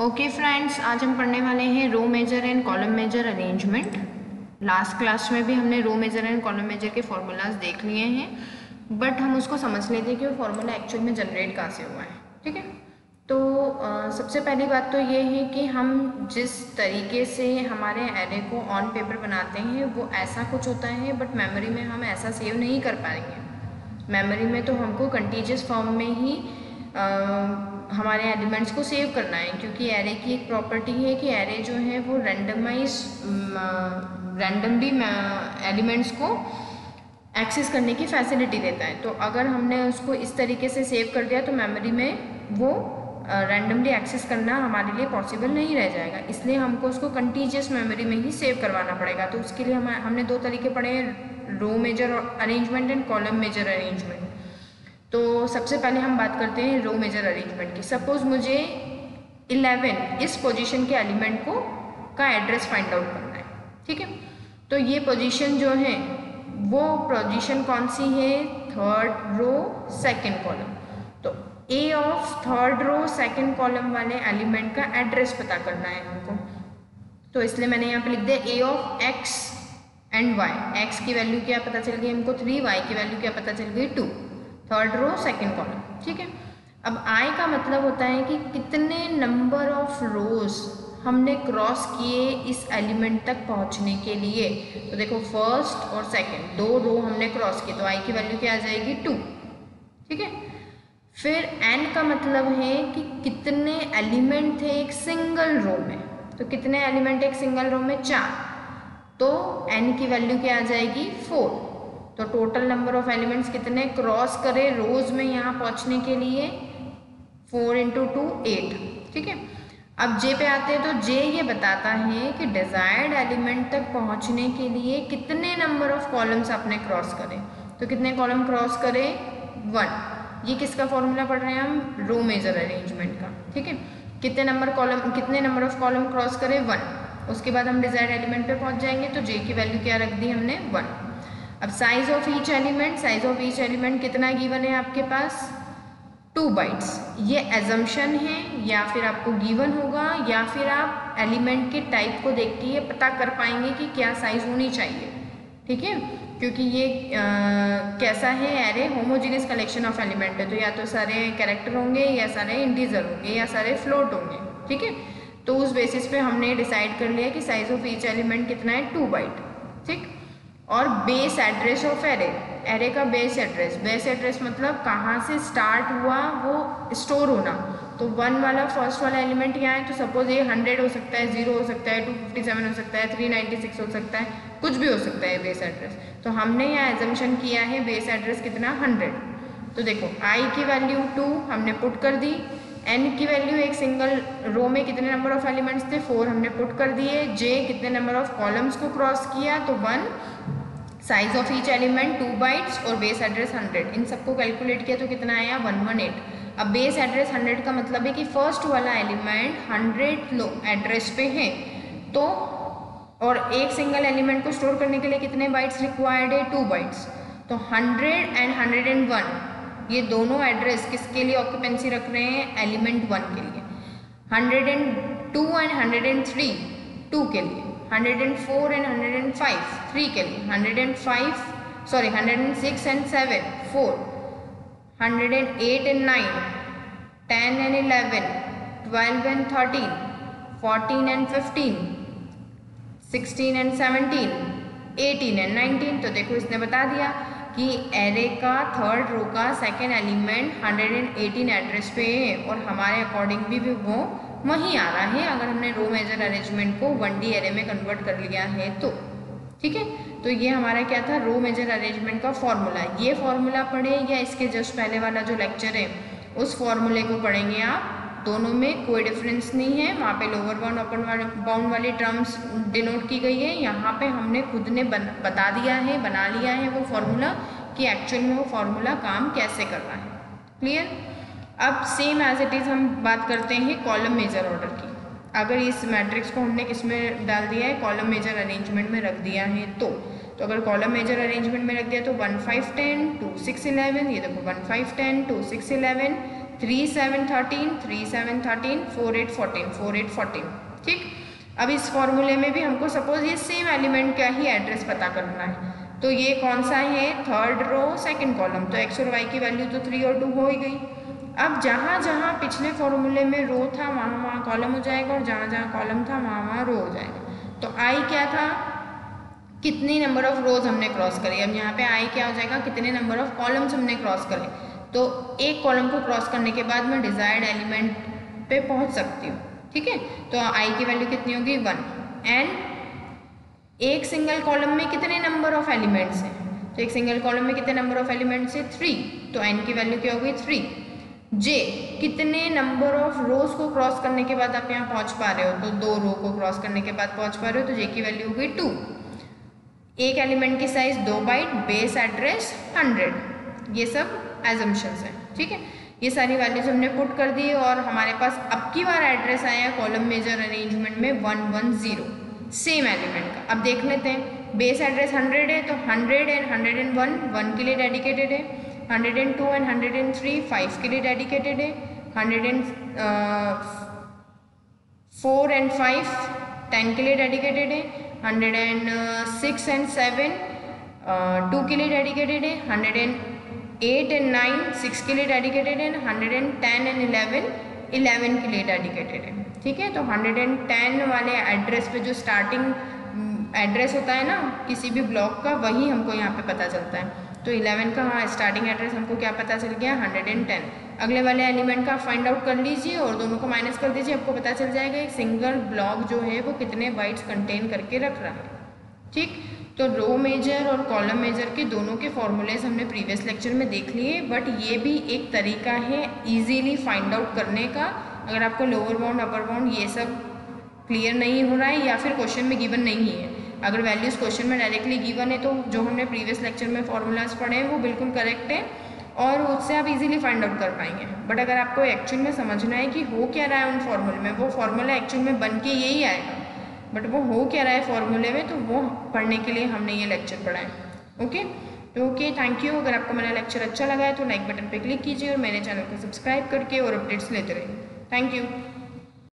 Okay friends आज हम पढ़ने वाले हैं row major and column major arrangement last class में भी हमने row major and column major के फॉर्मूलाज देख लिए हैं बट हम उसको समझ लेते हैं कि वो फार्मूला एक्चुअल में जनरेट कहाँ से हुआ है ठीक है? तो आ, सबसे पहली बात तो ये है कि हम जिस तरीके से हमारे एरे को ऑन पेपर बनाते हैं वो ऐसा कुछ होता है बट मेमोरी में हम ऐसा सेव नहीं कर पाएँगे। मेमोरी में तो हमको कंटीजियस फॉर्म में ही आ, हमारे एलिमेंट्स को सेव करना है, क्योंकि एरे की एक प्रॉपर्टी है कि एरे जो है वो रैंडमाइज रैंडमली एलिमेंट्स को एक्सेस करने की फैसिलिटी देता है। तो अगर हमने उसको इस तरीके से सेव कर दिया तो मेमोरी में वो रैंडमली एक्सेस करना हमारे लिए पॉसिबल नहीं रह जाएगा। इसलिए हमको उसको कंटीजियस मेमोरी में ही सेव करवाना पड़ेगा। तो उसके लिए हम, हमने दो तरीके पढ़े हैं row major arrangement and column major arrangement तो सबसे पहले हम बात करते हैं रो मेजर अरेंजमेंट की। सपोज़ मुझे 11 इस पोजीशन के एलिमेंट को, का एड्रेस फाइंड आउट करना है, ठीक है? तो ये पोजीशन जो है, वो पोजीशन कौन सी है? थर्ड रो सेकंड कॉलम तो A of third row second column वाले एलिमेंट का एड्रेस पता करना है हमको। तो इसलिए मैंने यहाँ पे लिख दिया A of X and Y X की वैल्यू क्या पता चल गई हमको? थ्री वाई की वैल्यू क्या पता चल गई? Two third row second column ठीक है? अब आई का मतलब होता है कि कितने नंबर ऑफ़ रोज हमने क्रॉस किए इस एलिमेंट तक पहुँचने के लिए? तो देखो फ़र्स्ट और सेकंड दो रो हमने क्रॉस किए तो आई की वैल्यू क्या आ जाएगी? टू ठीक है? फिर एन का मतलब है कि कितने एलिमेंट थे एक सिंगल रो में? तो कितने एलिमेंट एक सिंगल रो में? चार. तो एन की वैल्यू क्या आ जाएगी? फोर तो टोटल नंबर ऑफ़ एलिमेंट्स कितने क्रॉस करे रोज में यहाँ पहुँचने के लिए? फोर इंटू टू एट ठीक है? अब जे पे आते हैं तो जे ये बताता है कि डिजायर्ड एलिमेंट तक पहुँचने के लिए कितने नंबर ऑफ़ कॉलम्स आपने क्रॉस करें? तो कितने कॉलम क्रॉस करे? वन ये किसका फॉर्मूला पढ़ रहे हैं हम? रो मेजर अरेंजमेंट का. ठीक है? कितने नंबर कॉलम कितने नंबर ऑफ़ कॉलम क्रॉस करें? वन उसके बाद हम डिजायर्ड एलिमेंट पे पहुँच जाएँगे तो जे की वैल्यू क्या रख दी हमने? वन अब size of each element size of each element कितना गिवन है आपके पास? टू बाइट्स ये एजम्पन है या फिर आपको गिवन होगा या फिर आप एलिमेंट के टाइप को देख के ये पता कर पाएँगे कि क्या साइज़ होनी चाहिए। ठीक है? क्योंकि ये आ, कैसा है array homogeneous collection of element है तो या तो सारे कैरेक्टर होंगे या सारे इंटीजर होंगे या सारे फ्लोट होंगे। ठीक है? तो उस बेसिस पे हमने डिसाइड कर लिया कि साइज़ ऑफ़ ईच एलिमेंट कितना है? टू बाइट ठीक? और base address of array array का बेस एड्रेस बेस एड्रेस मतलब कहाँ से स्टार्ट हुआ, वो स्टोर होना। तो वन वाला फ़र्स्ट वाला एलिमेंट यहाँ है तो सपोज़ ये हंड्रेड हो सकता है ज़ीरो हो सकता है टू फिफ्टी सेवन हो सकता है थ्री नाइन्टी सिक्स हो सकता है, कुछ भी हो सकता है बेस एड्रेस तो हमने यहाँ एजम्पन किया है बेस एड्रेस कितना? हंड्रेड तो देखो आई की वैल्यू टू हमने पुट कर दी. एन की वैल्यू एक सिंगल रो में कितने नंबर ऑफ़ एलिमेंट्स थे? फोर हमने पुट कर दिए. जे कितने नंबर ऑफ़ कॉलम्स को क्रॉस किया? तो one size of each element two bytes और बेस एड्रेस हंड्रेड इन सबको कैलकुलेट किया तो कितना आया? वन वन एट अब बेस एड्रेस हंड्रेड का मतलब है कि फ़र्स्ट वाला एलिमेंट हंड्रेड एड्रेस पे है. तो और एक सिंगल एलिमेंट को स्टोर करने के लिए कितने बाइट्स रिक्वायर्ड है? टू बाइट्स तो hundred and hundred and one ये दोनों एड्रेस किसके लिए ऑक्यूपेंसी रख रहे हैं? एलिमेंट वन के लिए. Hundred and two and hundred and three two के लिए. 104 and 105 3 के लिए. 105 sorry 106 and 7 4 108 and 9 10 and 11 12 and 13 14 and 15 16 and 17 18 and 19 तो देखो इसने बता दिया कि एरे का थर्ड रो का सेकेंड एलिमेंट 118 एड्रेस पे है और हमारे अकॉर्डिंग भी, भी वो वहीं आ रहा है। अगर हमने रो मेजर अरेंजमेंट को वन डी एरे में कन्वर्ट कर लिया है तो। ठीक है? तो ये हमारा क्या था? रो मेजर अरेंजमेंट का फॉर्मूला ये फॉर्मूला पढ़े या इसके जस्ट पहले वाला जो लेक्चर है उस फॉर्मूले को पढ़ेंगे आप? दोनों में कोई डिफरेंस नहीं है। वहाँ पे लोअर बाउंड अपर बाउंड वाली टर्म्स डिनोट की गई है। यहाँ पे हमने खुद ने बन, बता दिया है बना लिया है वो फॉर्मूला कि एक्चुअल में वो फॉर्मूला काम कैसे कर रहा है। क्लियर अब सेम एज इट इज़ हम बात करते हैं कॉलम मेजर ऑर्डर की। अगर इस मैट्रिक्स को हमने किसमें डाल दिया है? कॉलम मेजर अरेंजमेंट में रख दिया है तो। तो अगर कॉलम मेजर अरेंजमेंट में रख दिया तो one five ten two six eleven ये देखो one five ten two six eleven three seven thirteen three seven thirteen four eight fourteen four eight fourteen ठीक? अब इस फॉर्मूले में भी हमको सपोज़ ये सेम एलिमेंट का ही एड्रेस पता करना है। तो ये कौन सा है? थर्ड रो सेकंड कॉलम तो एक्स और वाई की वैल्यू तो थ्री और टू हो ही गई। अब जहाँ जहाँ पिछले फॉर्मूले में रो था, वहाँ वहाँ कॉलम हो जाएगा और जहाँ जहाँ कॉलम था, वहाँ वहाँ रो हो जाएगा। तो आई क्या था? कितनी नंबर ऑफ़ रोज हमने क्रॉस करे? अब यहाँ पे आई क्या हो जाएगा? कितने नंबर ऑफ़ कॉलम्स हमने क्रॉस करे? तो एक कॉलम को क्रॉस करने के बाद मैं डिजायर्ड एलिमेंट पे पहुँच सकती हूँ, ठीक है? तो आई की वैल्यू कितनी होगी? वन एंड एक सिंगल कॉलम में कितने नंबर ऑफ़ एलिमेंट्स हैं? तो एक सिंगल कॉलम में कितने नंबर ऑफ़ एलिमेंट्स है? थ्री तो एन की वैल्यू क्या होगी? थ्री जे, कितने नंबर ऑफ़ रोज को क्रॉस करने के बाद आप यहाँ पहुँच पा रहे हो? तो दो रो को क्रॉस करने के बाद पहुँच पा रहे हो तो जे की वैल्यू होगी टू एक एलिमेंट की साइज़ दो बाइट बेस एड्रेस हंड्रेड ये सब एजम्पन्स हैं, ठीक है? ये सारी वैल्यूज़ हमने पुट कर दी और हमारे पास अब की बार एड्रेस आया है कॉलम मेजर अरेंजमेंट में one one zero same element का। अब देख लेते हैं। बेस एड्रेस हंड्रेड है तो hundred and hundred and one one के लिए डेडिकेटेड है। Hundred and two and hundred and three five के लिए डेडिकेटेड है। Hundred and four and five ten के लिए डेडिकेटेड है। Hundred and six and seven two के लिए डेडिकेटेड है। Hundred and eight and nine six के लिए डेडिकेटेड है। Hundred and ten and eleven eleven के लिए डेडिकेटेड है। ठीक है? तो हंड्रेड एंड टेन वाले एड्रेस पे जो स्टार्टिंग एड्रेस होता है ना, किसी भी ब्लॉक का, वही हमको यहाँ पे पता चलता है। तो 11 का हाँ स्टार्टिंग एड्रेस हमको क्या पता चल गया? 110 अगले वाले एलिमेंट का फाइंड आउट कर लीजिए और दोनों को माइनस कर दीजिए, आपको पता चल जाएगा एक सिंगल ब्लॉक जो है वो कितने बाइट्स कंटेन करके रख रहा है। ठीक? तो रो मेजर और कॉलम मेजर के दोनों के फॉर्मूलेज हमने प्रीवियस लेक्चर में देख लिए बट ये भी एक तरीका है ईजीली फाइंड आउट करने का। अगर आपको लोअर बाउंड अपर बाउंड ये सब क्लियर नहीं हो रहा है या फिर क्वेश्चन में गिवन नहीं है। अगर वैल्यूज़ क्वेश्चन में डायरेक्टली गिवन है तो जो हमने प्रीवियस लेक्चर में फॉर्मूलाज पढ़े हैं, वो बिल्कुल करेक्ट है और उससे आप इजीली फाइंड आउट कर पाएँगे। बट अगर आपको एक्चुअल में समझना है कि हो क्या रहा है उन फॉर्मूले में, वो फॉर्मूला एक्चुअल में बन के यही आएगा। बट वो हो क्या रहा है फॉर्मूले में तो वो पढ़ने के लिए हमने ये लेक्चर पढ़ा है। ओके तो ओके थैंक यू अगर आपको मेरा लेक्चर अच्छा लगा है तो लाइक बटन पर क्लिक कीजिए और मेरे चैनल को सब्सक्राइब करके और अपडेट्स लेते रहिए। Thank you